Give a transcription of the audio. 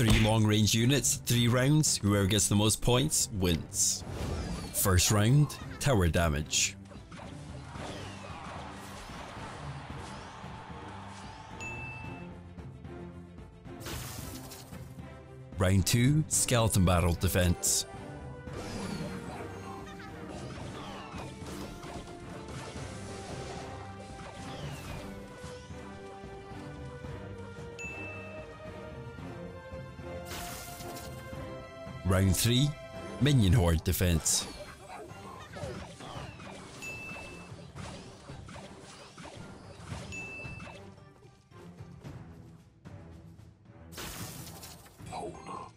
Three long range units, three rounds, whoever gets the most points wins. First round, tower damage. Round 2, Skeleton Battle Defense. Round 3, Minion Horde Defense. Hold up.